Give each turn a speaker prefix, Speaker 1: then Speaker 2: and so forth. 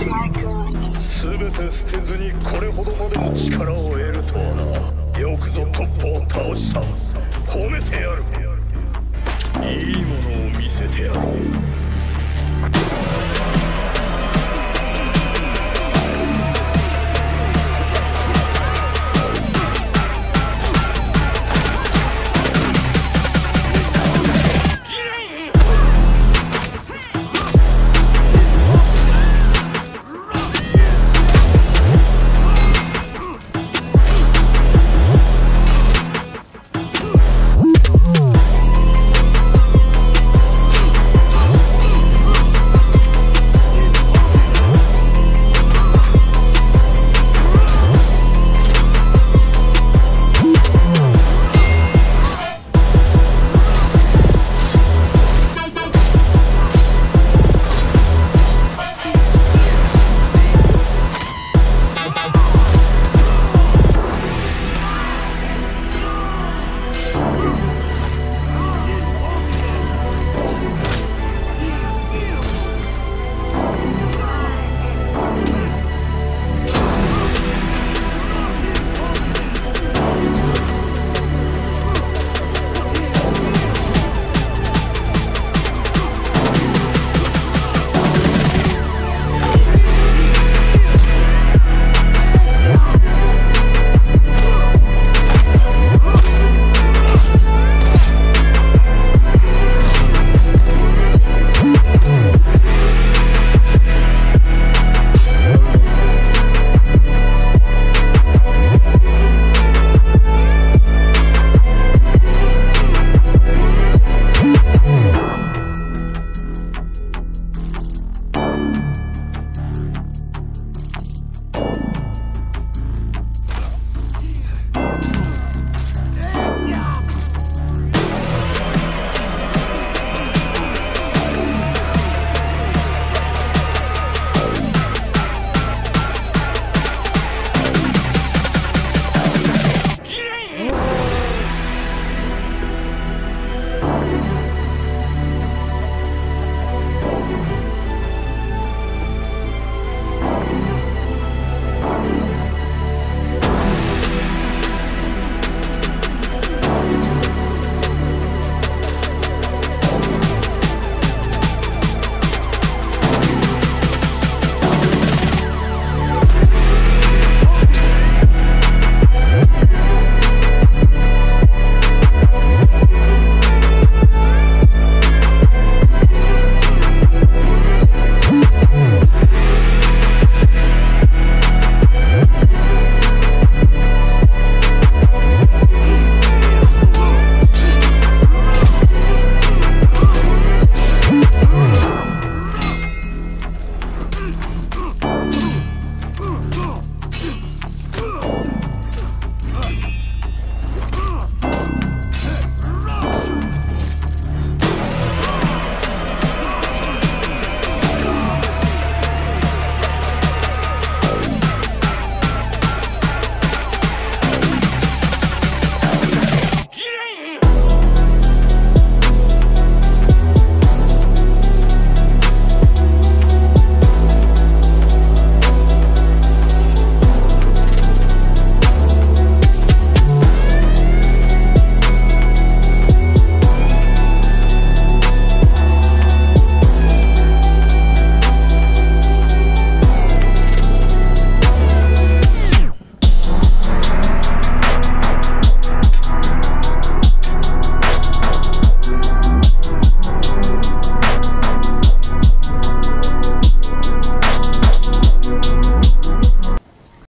Speaker 1: 全て捨てずにこれほどまでの力を得るとはな。よくぞトップを倒した。